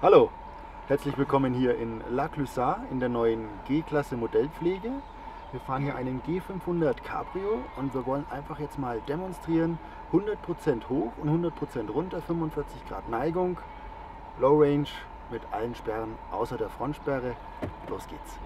Hallo, herzlich willkommen hier in La Clusaz in der neuen G-Klasse Modellpflege. Wir fahren hier einen G500 Cabrio und wir wollen einfach jetzt mal demonstrieren, 100% hoch und 100% runter, 45 Grad Neigung, Low Range mit allen Sperren außer der Frontsperre. Los geht's.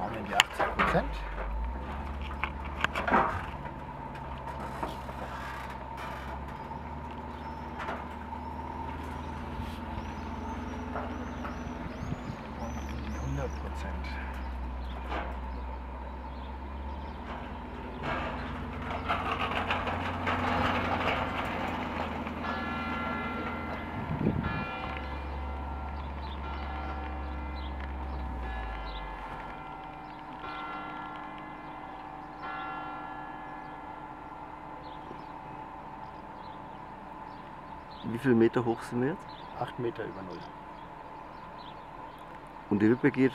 Wir in die 80 Prozent. Und in die 100 Prozent. Wie viele Meter hoch sind wir jetzt? 8 Meter über Null. Und die Wippe geht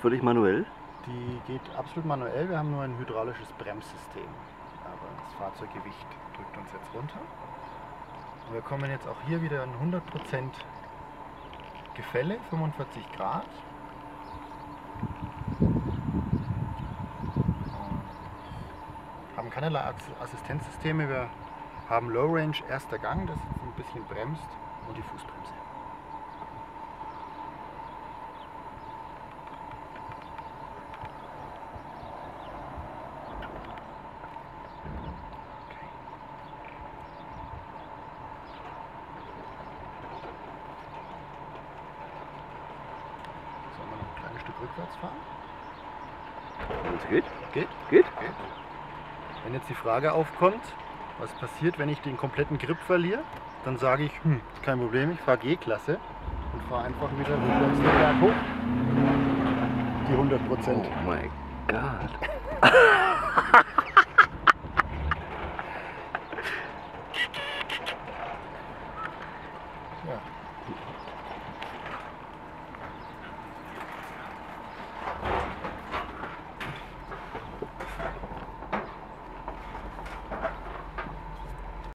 völlig manuell? Die geht absolut manuell. Wir haben nur ein hydraulisches Bremssystem. Aber das Fahrzeuggewicht drückt uns jetzt runter. Und wir kommen jetzt auch hier wieder in 100% Gefälle, 45 Grad. Und haben keinerlei Ass- Assistenzsysteme. Wir haben Low Range erster Gang, das ein bisschen bremst und die Fußbremse. Sollen wir noch ein kleines Stück rückwärts fahren? Und geht? Geht? Geht? Geht. Wenn jetzt die Frage aufkommt, was passiert, wenn ich den kompletten Grip verliere, dann sage ich, hm, kein Problem, ich fahre G-Klasse und fahre einfach wieder den Berg hoch. Die 100 Prozent. Oh mein Gott. ja.